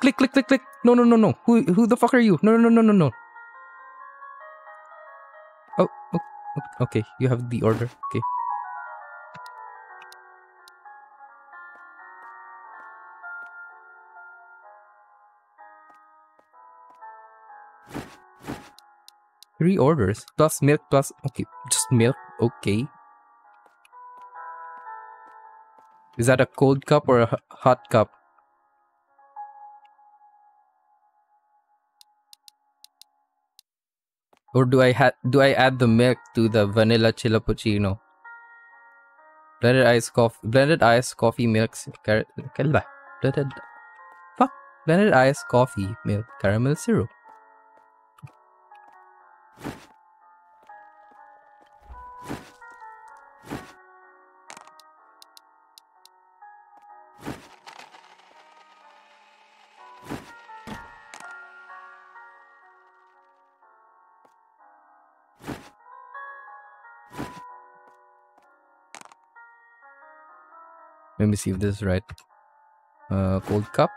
click, click, click, click. No, no, no, no. Who, who the fuck are you? No, no, no, no, no. Oh, oh, oh, okay. You have the order. Okay. Three orders plus milk plus okay, just milk. Okay. Is that a cold cup or a hot cup? Or do I ha- do I add the milk to the vanilla chilappuccino? Blended ice coffee, blended ice coffee milk, blended, fuck, blended ice coffee milk caramel syrup. Let me see if this is right. Uh, cold cup.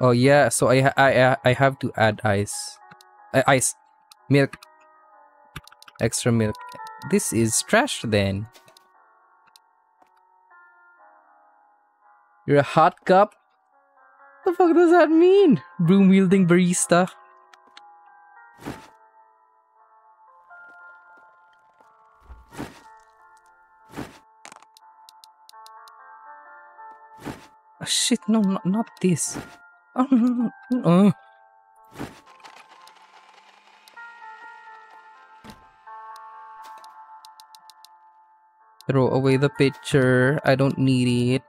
Oh yeah, so I I I have to add ice, uh, ice, milk, extra milk. This is trash then. You're a hot cup. What the fuck does that mean? Broom wielding barista. Shit, no, not, this. Oh, no. Uh. Throw away the picture. I don't need it.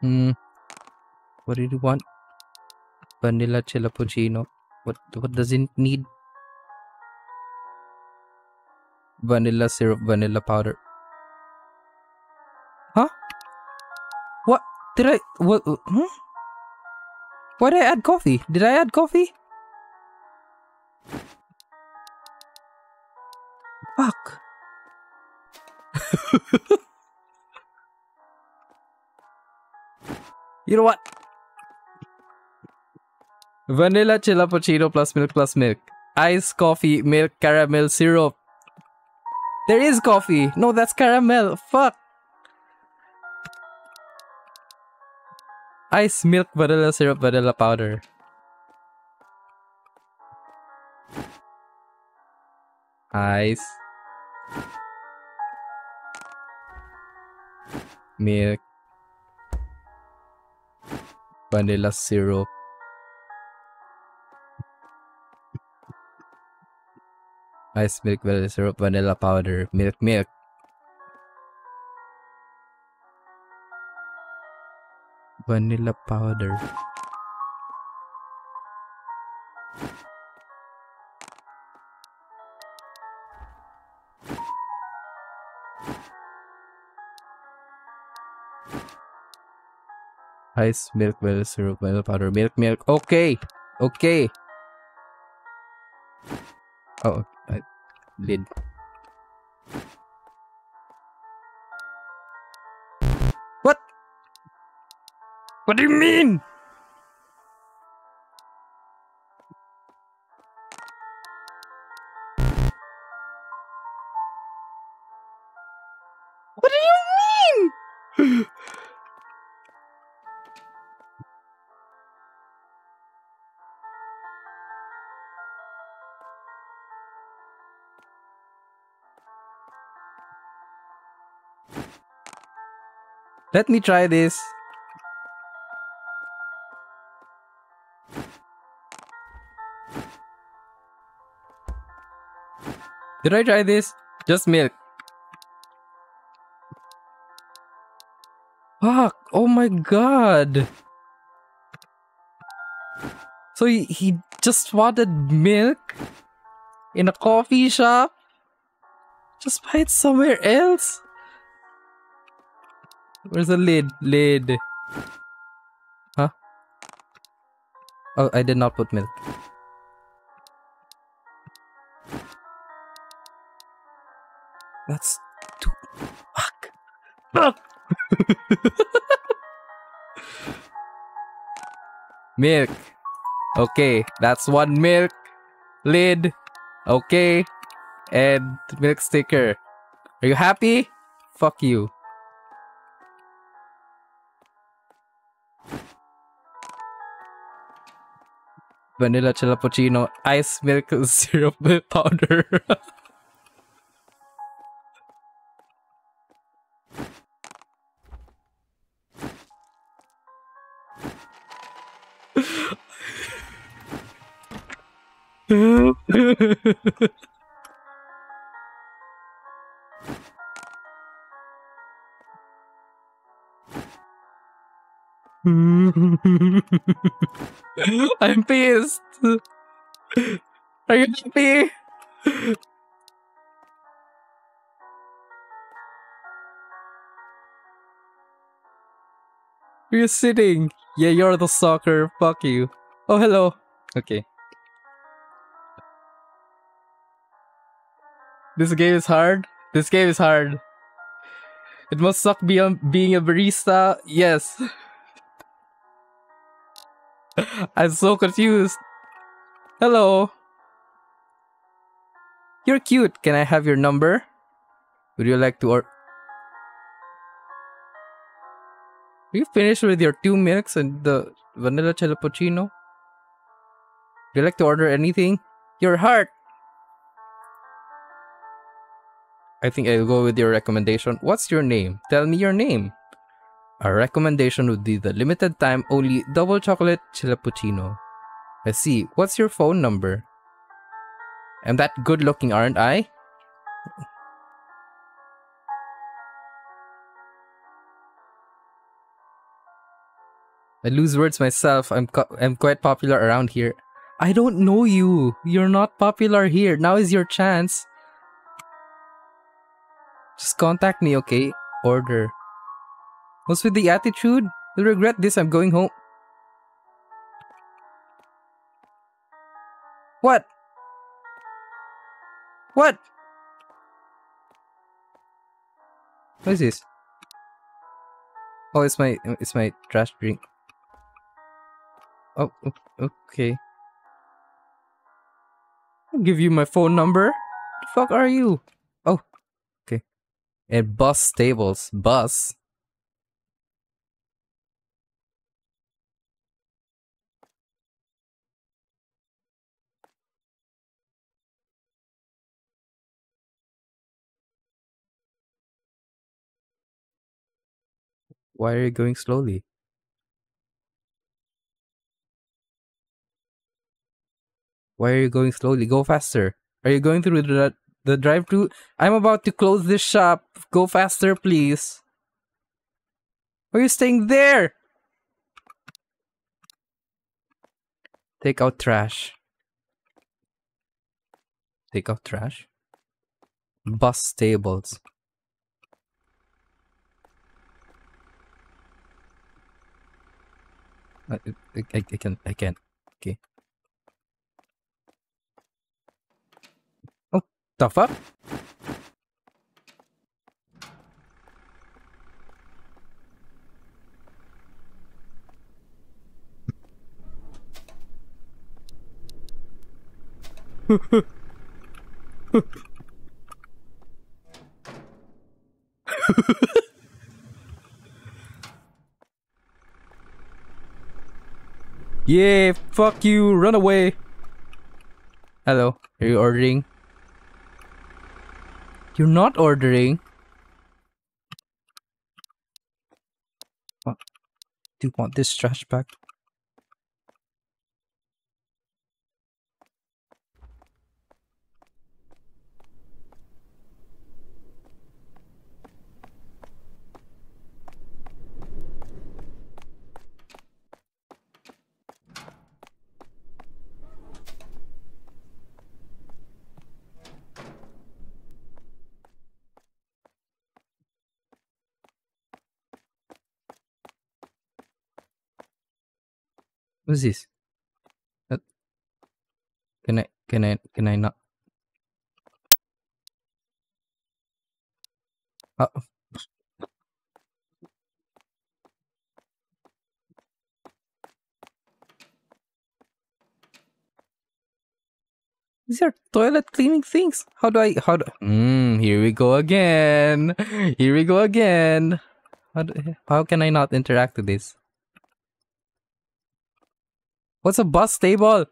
Hmm. What did you want? Vanilla chilappuccino. What what does it need? Vanilla syrup, vanilla powder. Did I what hmm? huh? Why did I add coffee? Did I add coffee? Fuck. you know what? Vanilla chilappuccino plus milk plus milk. Ice coffee, milk, caramel, syrup. There is coffee. No, that's caramel. Fuck. Ice, milk, vanilla syrup, vanilla powder. Ice. Milk. Vanilla syrup. Ice milk, vanilla syrup, vanilla powder, milk, milk. Vanilla powder. Ice milk, vanilla syrup, vanilla powder, milk, milk. Okay, okay. Oh, I, lid. What do you mean? What do you mean? Let me try this. Did I try this? Just milk. Fuck. Oh my god. So he, he just wanted milk in a coffee shop? Just buy it somewhere else? Where's the lid? Lid. Huh? Oh, I did not put milk. That's too fuck. Milk. Okay, that's one milk. Lid. Okay. And milk sticker. Are you happy? Fuck you. Vanilla Chilappuccino, ice milk syrup powder. I'm pissed. Are you happy? You're sitting. Yeah, you're the soccer. Fuck you. Oh, hello. Okay. This game is hard. This game is hard. It must suck being um, being a barista. Yes. I'm so confused. Hello. You're cute. Can I have your number? Would you like to or Are you finished with your two milks and the vanilla celappuccino? Would you like to order anything? Your heart! I think I'll go with your recommendation. What's your name? Tell me your name. Our recommendation would be the limited time only double chocolate chilappuccino. Let's see, what's your phone number? I'm that good looking, aren't I? I lose words myself. I'm I'm quite popular around here. I don't know you. You're not popular here. Now is your chance. Just contact me, okay? Order. What's with the attitude? You'll regret this. I'm going home. What? What? What is this? Oh, it's my it's my trash drink. Oh, okay. I'll give you my phone number. The fuck are you? And bus stables. Bus? Why are you going slowly? Why are you going slowly? Go faster. Are you going through the, the drive-thru? I'm about to close this shop. Go faster, please. Why are you staying there? Take out trash. Take out trash? Bus tables. I, I, I, I can I can okay. The fuck? Yeah, fuck you, run away. Hello, are you ordering? You're not ordering. Do you want this trash bag? What's this? Uh, can I can I can I not? Uh, These are toilet cleaning things. How do I? How do? Mm, here we go again. Here we go again. How, do, how can I not interact with this? What's a bus table?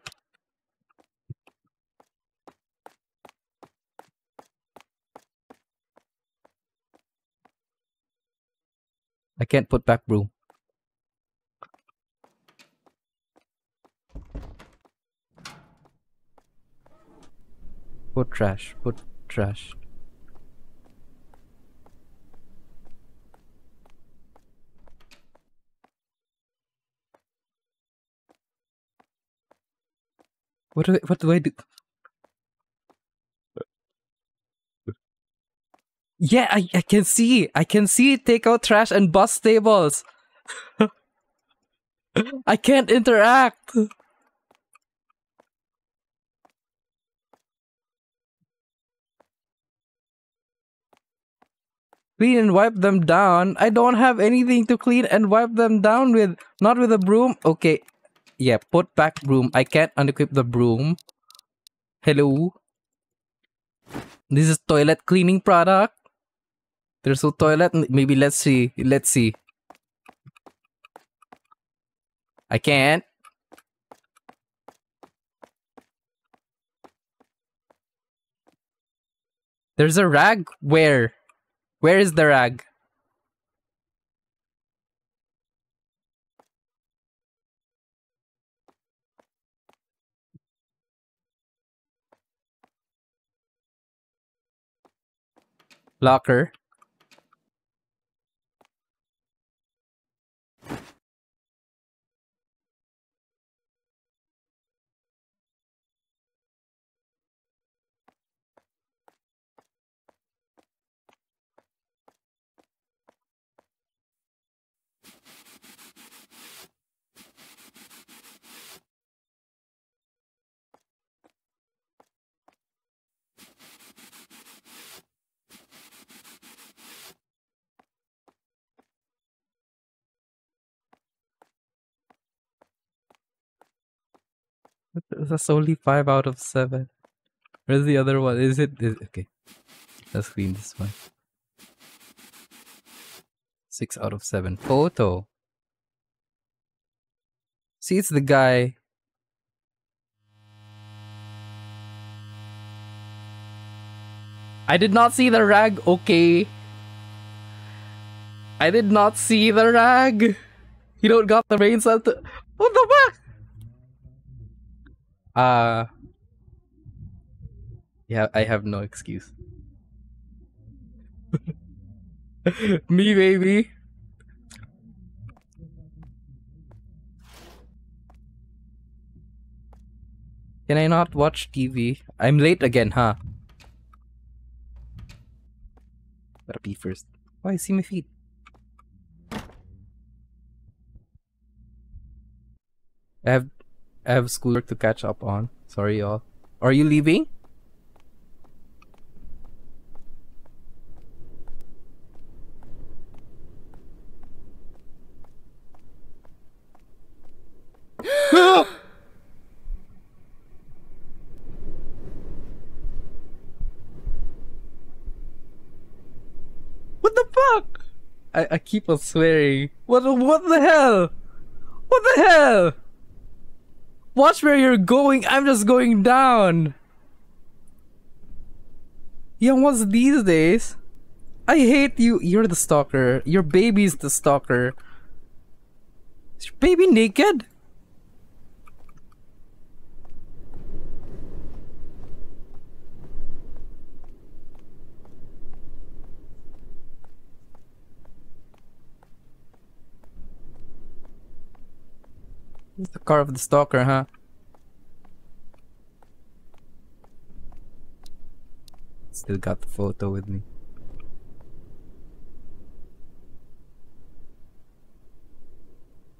I can't put back broom. Put trash, put trash. What do I, what do I do? Yeah, I, I can see. I can see take out trash and bus tables. I can't interact. Clean and wipe them down. I don't have anything to clean and wipe them down with. Not with a broom. Okay. Yeah, put back broom. I can't unequip the broom. Hello. This is toilet cleaning product. There's a toilet. Maybe let's see. Let's see. I can't. There's a rag. Where? Where is the rag? Locker. That's only five out of seven. Where's the other one? Is it is, okay? Let's clean this one. Six out of seven. Photo. See, it's the guy. I did not see the rag. Okay. I did not see the rag. You don't got the brain cell. What the fuck? Uh yeah, I have no excuse. Me, baby. Can I not watch TV? I'm late again, huh? Gotta first. Oh, see my feet. I have I have schoolwork to catch up on. Sorry, y'all. Are you leaving? what the fuck? I, I keep on swearing. What what the hell? What the hell? Watch where you're going. I'm just going down. Yeah, what's these days? I hate you. You're the stalker. Your baby's the stalker. Is your baby naked? The car of the stalker, huh? Still got the photo with me.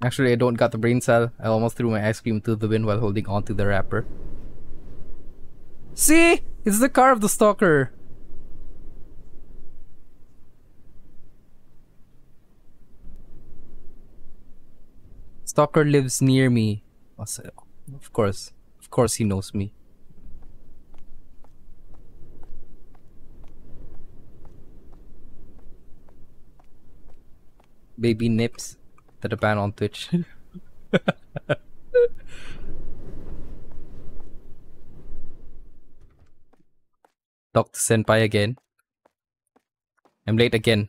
Actually, I don't got the brain cell. I almost threw my ice cream to the wind while holding onto the wrapper. See? It's the car of the stalker. Stalker lives near me. Of course. Of course he knows me. Baby nips to the ban on Twitch. Doctor Senpai again. I'm late again.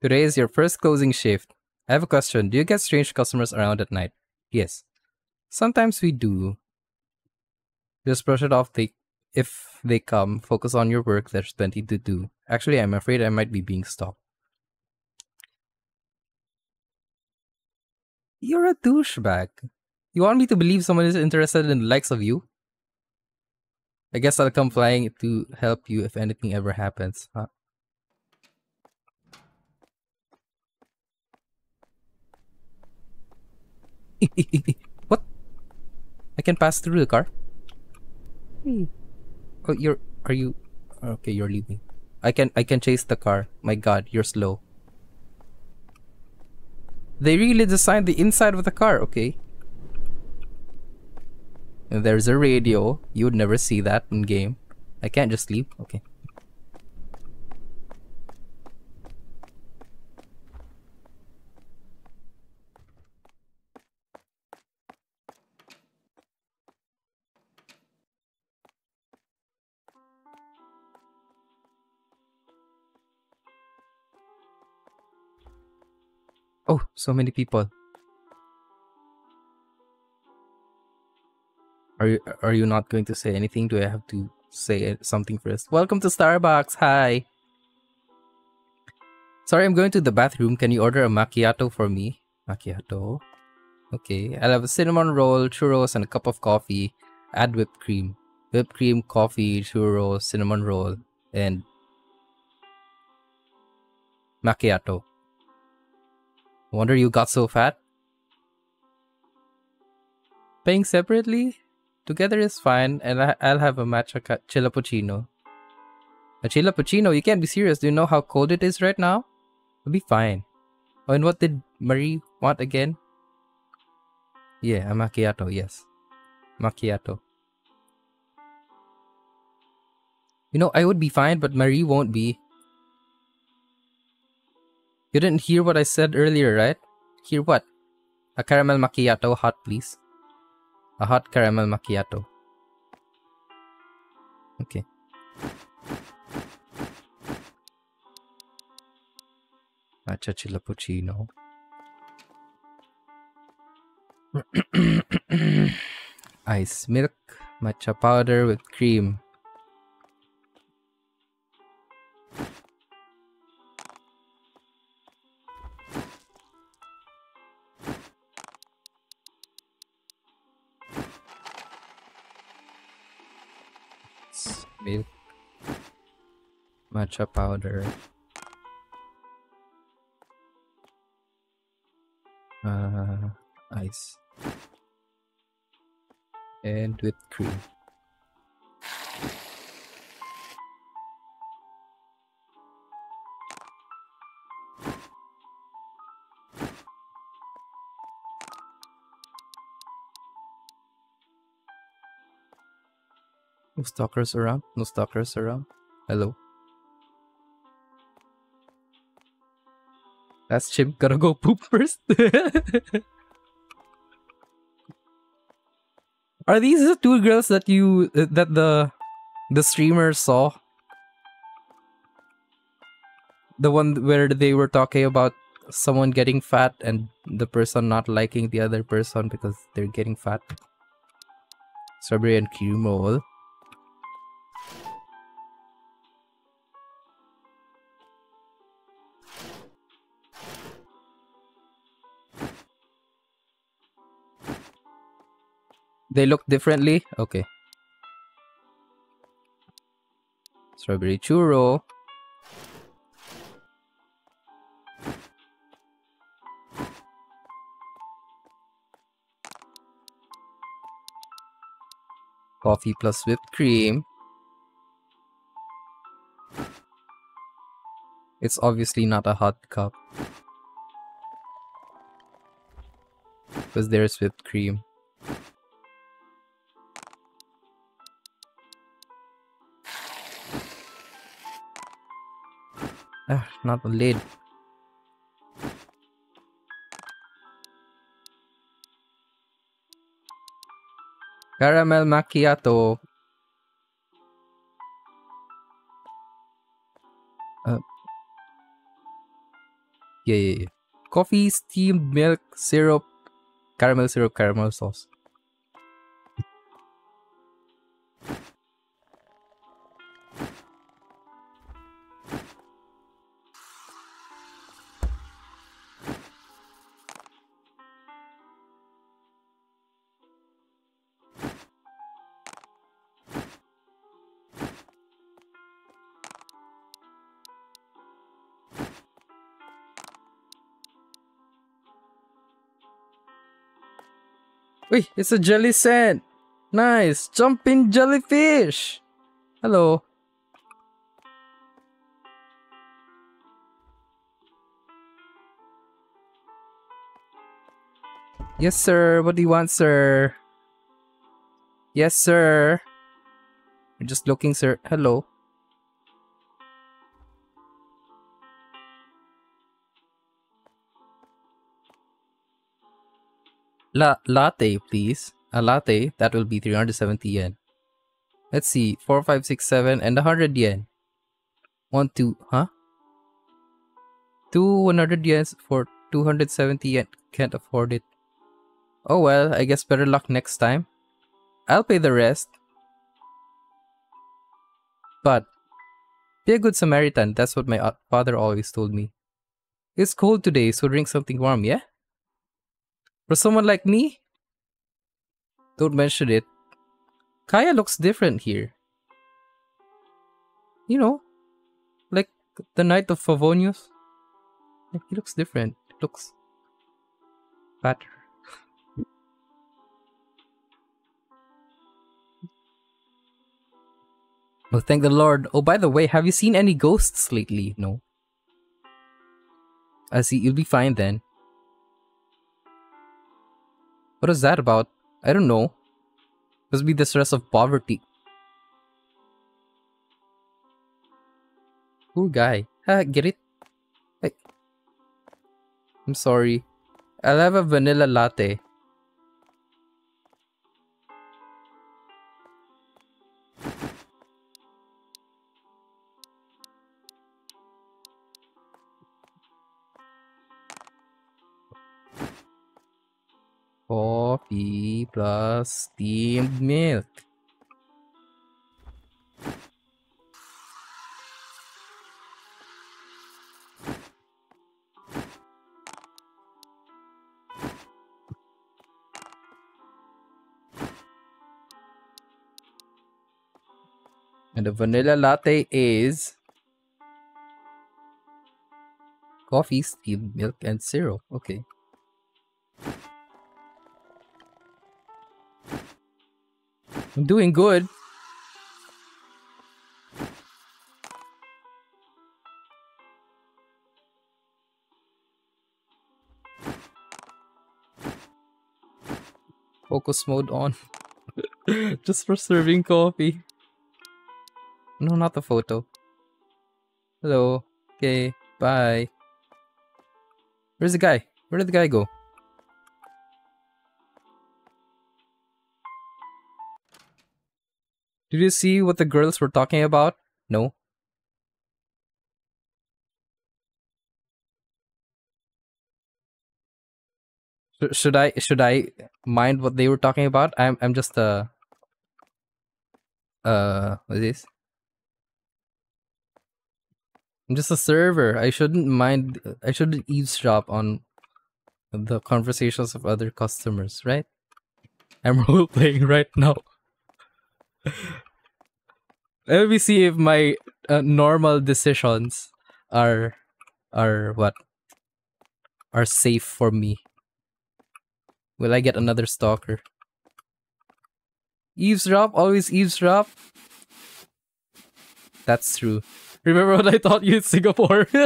Today is your first closing shift. I have a question. Do you get strange customers around at night? Yes. Sometimes we do. Just brush it off they, if they come. Focus on your work. There's plenty to do. Actually, I'm afraid I might be being stalked. You're a douchebag. You want me to believe someone is interested in the likes of you? I guess I'll come flying to help you if anything ever happens, huh? what? I can pass through the car? Hmm. Oh, you're... Are you... Okay, you're leaving. I can I can chase the car. My god, you're slow. They really designed the inside of the car, okay. And there's a radio. You would never see that in game. I can't just leave. Okay. Oh, so many people. Are you are you not going to say anything? Do I have to say something first? Welcome to Starbucks. Hi. Sorry, I'm going to the bathroom. Can you order a macchiato for me? Macchiato. Okay, I'll have a cinnamon roll, churros, and a cup of coffee. Add whipped cream. Whipped cream, coffee, churros, cinnamon roll, and macchiato. Wonder you got so fat? Paying separately? Together is fine, and I will have a matcha chilapuccino. A chilapuccino? You can't be serious. Do you know how cold it is right now? It'll be fine. Oh, and what did Marie want again? Yeah, a macchiato, yes. Macchiato. You know, I would be fine, but Marie won't be. You didn't hear what I said earlier, right? Hear what? A caramel macchiato hot, please. A hot caramel macchiato. Okay. Ah, matcha chilapuccino. Ice milk, matcha powder with cream. Milk, matcha powder, uh, ice, and whipped cream. No stalkers around? No stalkers around? Hello? That's Chip gotta go poop first. Are these the two girls that you uh, that the the streamer saw? The one where they were talking about someone getting fat and the person not liking the other person because they're getting fat. Strawberry and cream roll. They look differently? Okay. Strawberry churro. Coffee plus whipped cream. It's obviously not a hot cup. Because there's whipped cream. Ah, not the lid. Caramel macchiato. Uh. Yeah, yeah, yeah. Coffee, steamed milk, syrup, caramel syrup, caramel sauce. Wait, it's a jelly sand. Nice. Jumping jellyfish. Hello. Yes, sir. What do you want, sir? Yes, sir. We're just looking, sir. Hello. La latte, please. A latte, that will be 370 yen. Let's see, 4, 5, 6, 7, and 100 yen. 1, 2, huh? 2 100 yen for 270 yen. Can't afford it. Oh well, I guess better luck next time. I'll pay the rest. But, be a good Samaritan, that's what my father always told me. It's cold today, so drink something warm, yeah? For someone like me? Don't mention it. Kaeya looks different here. You know, like the Knight of Favonius. He looks different. It looks better. Oh, thank the Lord. Oh, by the way, have you seen any ghosts lately? No. I see. You'll be fine then. What is that about? I don't know. Must be the stress of poverty. Poor guy. Ha, get it? Hey. I'm sorry. I'll have a vanilla latte. Coffee plus steamed milk. And the vanilla latte is coffee, steamed milk, and syrup. Okay. I'm doing good. Focus mode on. Just for serving coffee. No, not the photo. Hello. Okay, bye. Where's the guy? Where did the guy go? Did you see what the girls were talking about? No. Should I should I mind what they were talking about? I'm I'm just a uh what is this? I'm just a server. I shouldn't mind I shouldn't eavesdrop on the conversations of other customers, right? I'm role playing right now. Let me see if my uh, normal decisions are are what are safe for me. Will I get another stalker? Eavesdrop, always eavesdrop. That's true. Remember what I taught you in Singapore?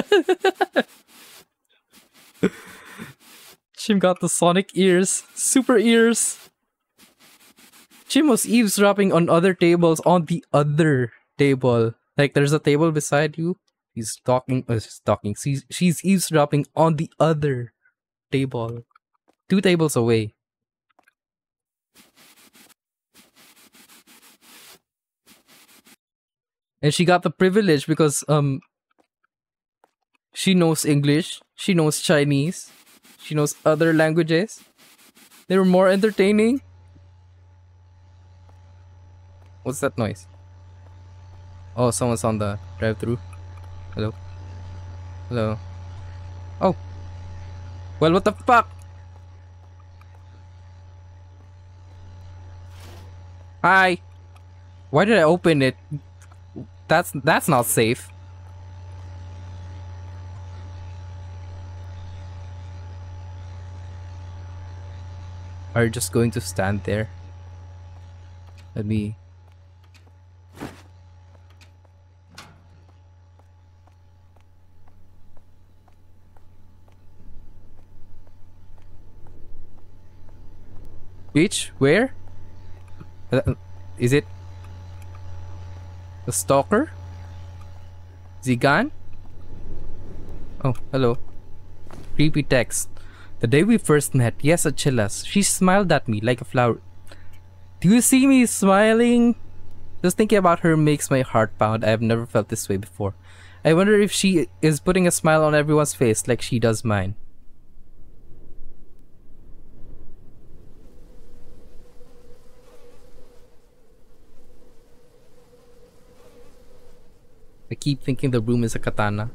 Chim got the sonic ears, super ears. Chim was eavesdropping on other tables on the other table. Like there's a table beside you. He's talking. Uh, she's talking. She's, she's eavesdropping on the other table, two tables away. And she got the privilege because um she knows English, she knows Chinese, she knows other languages. They were more entertaining What's that noise? Oh, someone's on the drive-through. Hello. Hello. Oh. Well, what the fuck? Hi. Why did I open it? That's that's not safe. Are you just going to stand there? Let me Beach? Where? Uh, is it the stalker? Is he gone? Oh, hello. Creepy text. The day we first met, yes, Achilles, she smiled at me like a flower. Do you see me smiling? Just thinking about her makes my heart pound. I have never felt this way before. I wonder if she is putting a smile on everyone's face like she does mine. I keep thinking the room is a katana.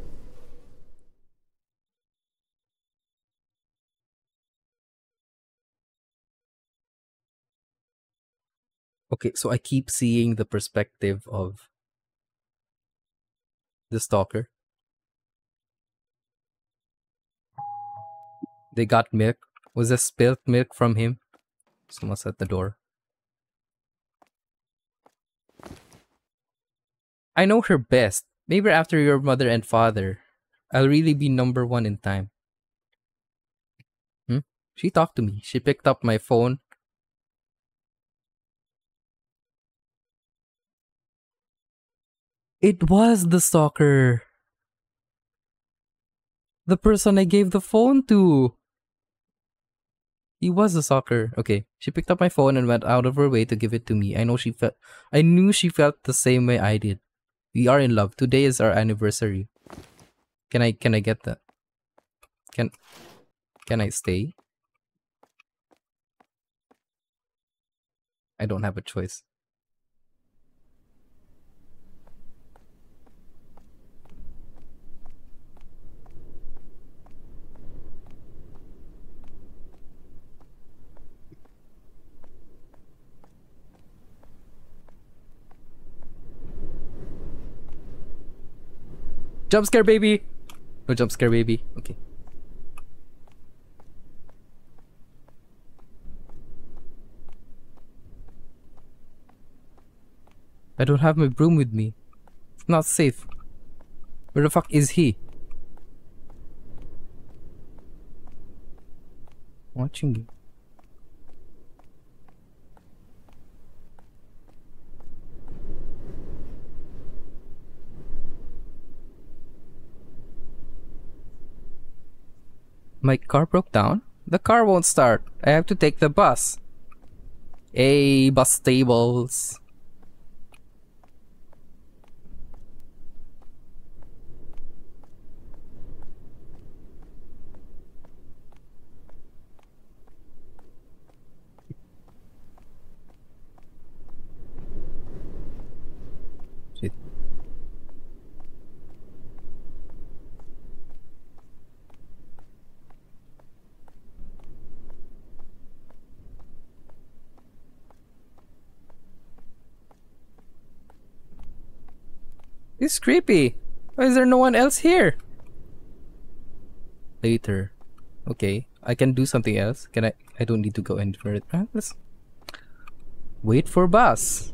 Okay, so I keep seeing the perspective of the stalker. They got milk. Was there spilt milk from him? Someone's at the door. I know her best. Maybe after your mother and father, I'll really be number one in time. Hmm? She talked to me. She picked up my phone. It was the stalker. The person I gave the phone to. He was a stalker. Okay. She picked up my phone and went out of her way to give it to me. I know she felt I knew she felt the same way I did. We are in love. Today is our anniversary. Can I can I get that? Can can I stay? I don't have a choice. Jump scare, baby! No jump scare, baby. Okay. I don't have my broom with me. It's not safe. Where the fuck is he? Watching you. My car broke down? The car won't start. I have to take the bus. A bus stables. It's creepy. Why is there no one else here? Later. Okay. I can do something else. Can I? I don't need to go anywhere. Uh, let's wait for bus.